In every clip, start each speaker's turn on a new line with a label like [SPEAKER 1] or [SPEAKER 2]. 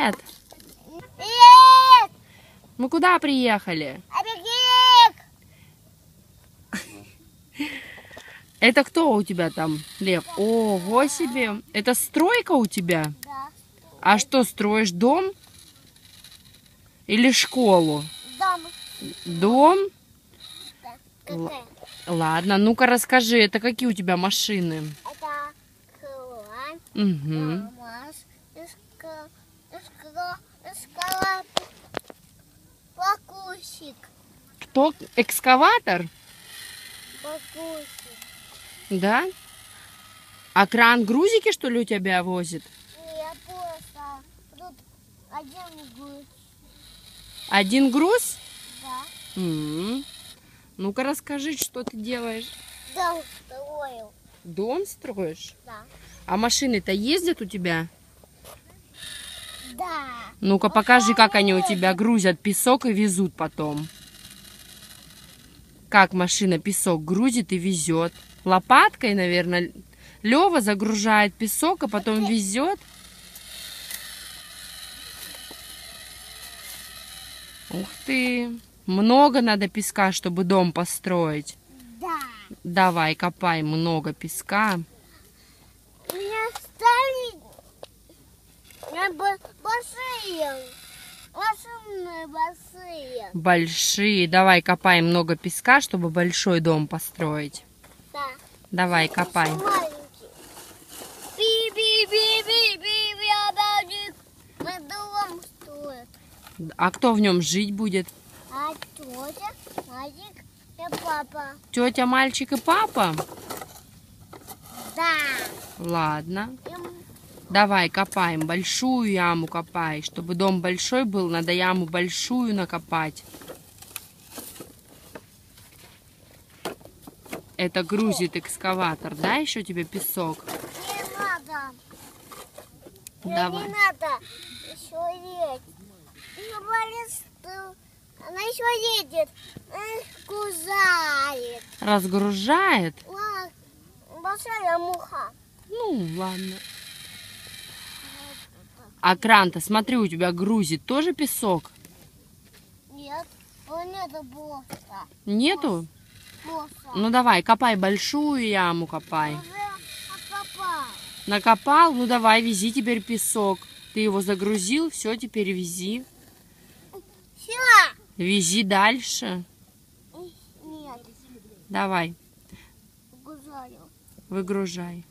[SPEAKER 1] Привет!
[SPEAKER 2] Привет!
[SPEAKER 1] Мы куда приехали? Это кто у тебя там, Лев? Ого себе! Это стройка у тебя?
[SPEAKER 2] Да.
[SPEAKER 1] А что, строишь дом? Или школу?
[SPEAKER 2] Дом.
[SPEAKER 1] Дом?
[SPEAKER 2] Да. Какая?
[SPEAKER 1] Ладно, ну-ка расскажи, это какие у тебя машины?
[SPEAKER 2] Это кран,
[SPEAKER 1] Угу.
[SPEAKER 2] Покусик,
[SPEAKER 1] Кто? Экскаватор?
[SPEAKER 2] покусик.
[SPEAKER 1] Да? А кран грузики, что ли, у тебя возит?
[SPEAKER 2] Я просто тут один гусь,
[SPEAKER 1] Один груз?
[SPEAKER 2] да.
[SPEAKER 1] М. Ну-ка расскажи, что ты делаешь.
[SPEAKER 2] Дом строил,
[SPEAKER 1] Дом строишь?
[SPEAKER 2] да.
[SPEAKER 1] А машины-то ездят у тебя?
[SPEAKER 2] Да.
[SPEAKER 1] Ну-ка покажи, как они у тебя грузят песок и везут потом. Как машина песок грузит и везет. Лопаткой, наверное. Лева загружает песок, а потом везет. Ух ты. Много надо песка, чтобы дом построить.
[SPEAKER 2] Да.
[SPEAKER 1] Давай, копай много песка.
[SPEAKER 2] Меня стали босые. Машины босые.
[SPEAKER 1] Большие. Давай, копай много песка, чтобы большой дом построить.
[SPEAKER 2] Да.
[SPEAKER 1] Давай, копай. А кто в нем жить будет?
[SPEAKER 2] А тетя, мальчик и папа.
[SPEAKER 1] Тетя, мальчик и папа?
[SPEAKER 2] Да.
[SPEAKER 1] Ладно.
[SPEAKER 2] Им
[SPEAKER 1] Давай, копаем. Большую яму копай. Чтобы дом большой был, надо яму большую накопать. Это грузит экскаватор, да, еще тебе песок?
[SPEAKER 2] не надо.
[SPEAKER 1] Давай.
[SPEAKER 2] не надо еще едет. Она еще едет.
[SPEAKER 1] Разгружает?
[SPEAKER 2] Ла- Большая муха.
[SPEAKER 1] Ну, ладно. А кран-то, смотри, у тебя грузит тоже песок?
[SPEAKER 2] Нет, это просто.
[SPEAKER 1] Нету?
[SPEAKER 2] Просто.
[SPEAKER 1] Ну давай, копай большую яму, копай. Накопал? Ну давай, вези теперь песок. Ты его загрузил, все, теперь вези.
[SPEAKER 2] Все.
[SPEAKER 1] Вези дальше.
[SPEAKER 2] Нет,
[SPEAKER 1] Давай,
[SPEAKER 2] гузаю.
[SPEAKER 1] выгружай.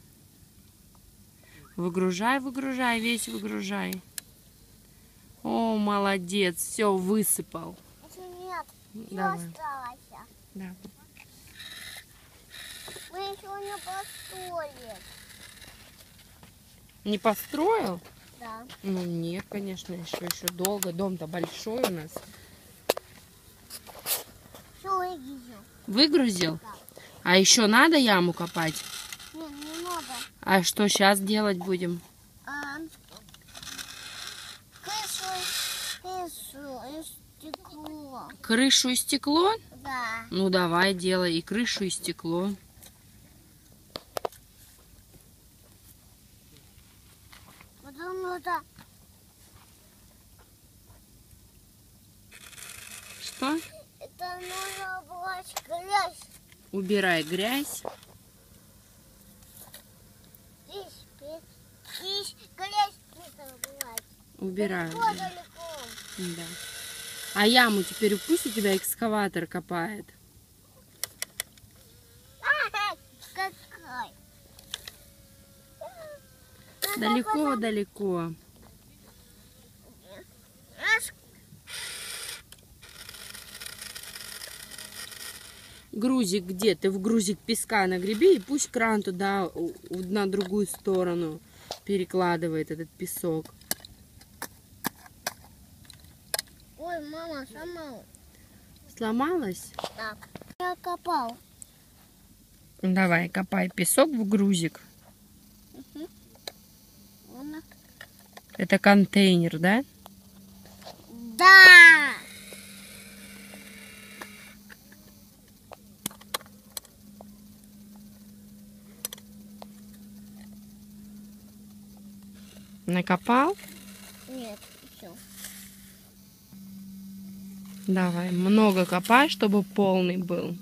[SPEAKER 1] Выгружай, выгружай, весь выгружай. О, молодец, все высыпал.
[SPEAKER 2] Нет,
[SPEAKER 1] Давай.
[SPEAKER 2] осталось.
[SPEAKER 1] Да.
[SPEAKER 2] Мы еще не построили.
[SPEAKER 1] Не построил?
[SPEAKER 2] Да.
[SPEAKER 1] Ну нет, конечно, еще еще долго. Дом-то большой у нас.
[SPEAKER 2] Все выгрузил.
[SPEAKER 1] Выгрузил?
[SPEAKER 2] Да.
[SPEAKER 1] А еще надо яму копать?
[SPEAKER 2] Надо.
[SPEAKER 1] А что сейчас делать будем?
[SPEAKER 2] А, крышу, крышу и стекло.
[SPEAKER 1] Крышу и стекло?
[SPEAKER 2] Да.
[SPEAKER 1] Ну давай, делай и крышу, и стекло.
[SPEAKER 2] Потому что
[SPEAKER 1] Что?
[SPEAKER 2] это нужно убрать грязь.
[SPEAKER 1] Убирай грязь.
[SPEAKER 2] Здесь, здесь грязь надо далеко.
[SPEAKER 1] Да. А яму теперь пусть у тебя экскаватор копает.
[SPEAKER 2] Какой.
[SPEAKER 1] Далеко-далеко. Грузик где? Ты в грузик песка нагреби и пусть кран туда на другую сторону перекладывает этот песок.
[SPEAKER 2] Ой, мама, сама.
[SPEAKER 1] Сломалась?
[SPEAKER 2] Да. Я копал.
[SPEAKER 1] Давай, копай песок в грузик.
[SPEAKER 2] Она-
[SPEAKER 1] Это контейнер, да?
[SPEAKER 2] Да.
[SPEAKER 1] Накопал?
[SPEAKER 2] Нет, Все.
[SPEAKER 1] Давай, много копай, чтобы полный был.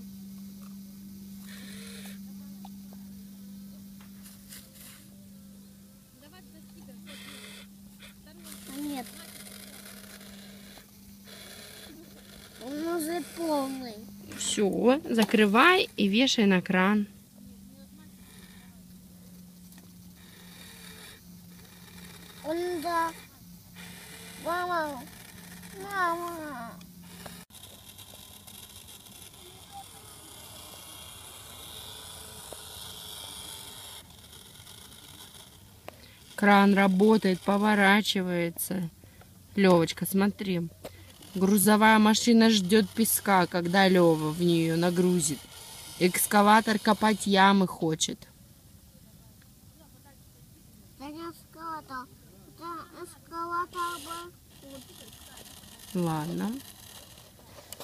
[SPEAKER 2] Нет. Он уже полный.
[SPEAKER 1] Все, закрывай и вешай на кран.
[SPEAKER 2] Он да. Мама. Мама.
[SPEAKER 1] Кран работает, поворачивается. Левочка, смотри. Грузовая машина ждет песка, когда Лева в нее нагрузит. Экскаватор копать ямы хочет. Ладно.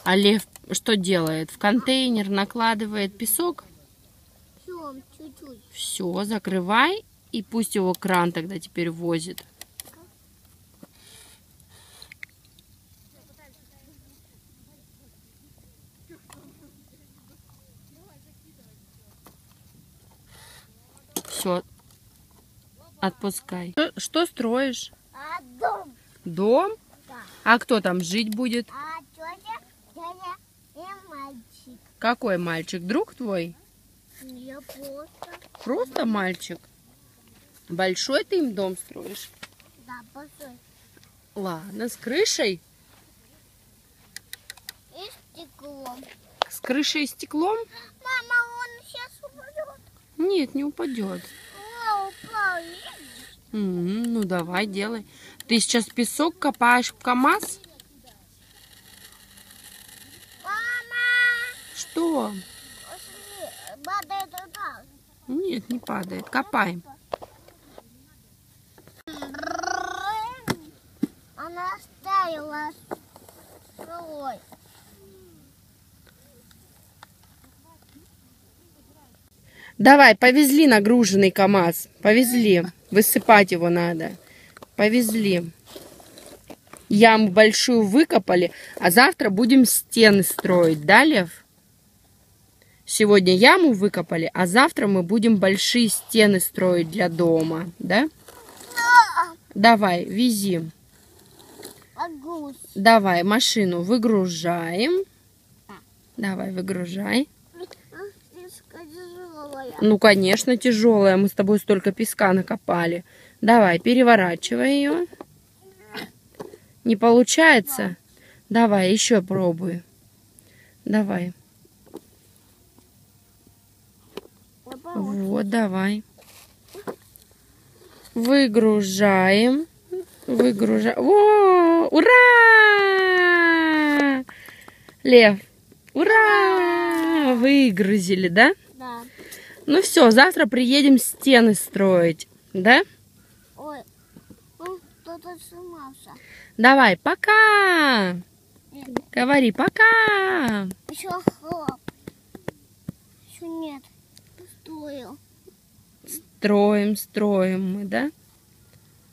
[SPEAKER 1] А Лев что делает? В контейнер накладывает песок.
[SPEAKER 2] Все, чуть-чуть.
[SPEAKER 1] Все, закрывай. И пусть его кран тогда теперь возит. Все. Отпускай. Что, что строишь?
[SPEAKER 2] А дом?
[SPEAKER 1] Дом?
[SPEAKER 2] Да.
[SPEAKER 1] А кто там жить будет?
[SPEAKER 2] А тетя, дядя и мальчик.
[SPEAKER 1] Какой мальчик? Друг твой?
[SPEAKER 2] Я просто.
[SPEAKER 1] Просто мальчик. Большой ты им дом строишь?
[SPEAKER 2] Да, большой.
[SPEAKER 1] Ладно, с крышей?
[SPEAKER 2] И стеклом.
[SPEAKER 1] С крышей и стеклом?
[SPEAKER 2] Мама, он сейчас упадет.
[SPEAKER 1] Нет, не упадет.
[SPEAKER 2] О, упал. видишь?
[SPEAKER 1] М, Ну давай, делай. Ты сейчас песок копаешь в КАМАЗ?
[SPEAKER 2] Мама!
[SPEAKER 1] Что?
[SPEAKER 2] Падает.
[SPEAKER 1] Нет, не падает. Копай.
[SPEAKER 2] Она оставила свой.
[SPEAKER 1] Давай, повезли нагруженный КАМАЗ. Повезли. Высыпать его надо. Повезли. Яму большую выкопали, а завтра будем стены строить, да, Лев? Сегодня яму выкопали, а завтра мы будем большие стены строить для дома, да? Давай, вези.
[SPEAKER 2] А гусь?
[SPEAKER 1] Давай, машину выгружаем. Давай, выгружай. Ну, конечно, тяжелая. Мы с тобой столько песка накопали. Давай, переворачивай ее. Не получается? Давай, еще пробуй. Давай. Вот, давай. Выгружаем. Выгружаем. О, ура! Лев, ура! Выгрузили, да?
[SPEAKER 2] Да.
[SPEAKER 1] Ну все, завтра приедем стены строить, да?
[SPEAKER 2] Ой, он кто-то сломался.
[SPEAKER 1] Давай, пока! Говори, пока!
[SPEAKER 2] Еще хлоп. Еще нет. Стою.
[SPEAKER 1] Строим, строим мы, да?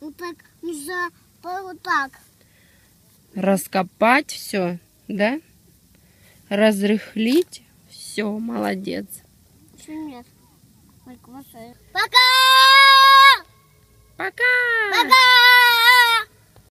[SPEAKER 2] Ну так нельзя вот так.
[SPEAKER 1] Раскопать все, да? Разрыхлить. Все, молодец.
[SPEAKER 2] Нет. Пока!
[SPEAKER 1] Пока!
[SPEAKER 2] Пока!